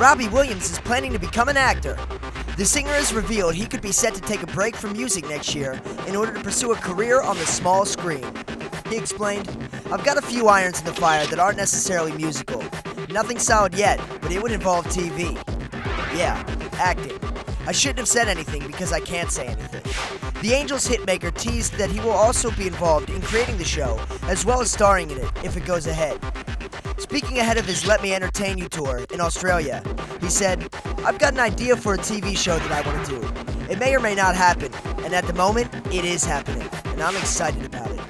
Robbie Williams is planning to become an actor. The singer has revealed he could be set to take a break from music next year in order to pursue a career on the small screen. He explained, I've got a few irons in the fire that aren't necessarily musical. Nothing solid yet, but it would involve TV. Yeah, acting. I shouldn't have said anything because I can't say anything. The Angels hitmaker teased that he will also be involved in creating the show, as well as starring in it if it goes ahead. Speaking ahead of his Let Me Entertain You tour in Australia, he said, I've got an idea for a TV show that I want to do. It may or may not happen, and at the moment, it is happening, and I'm excited about it.